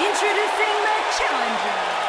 Introducing the challenger.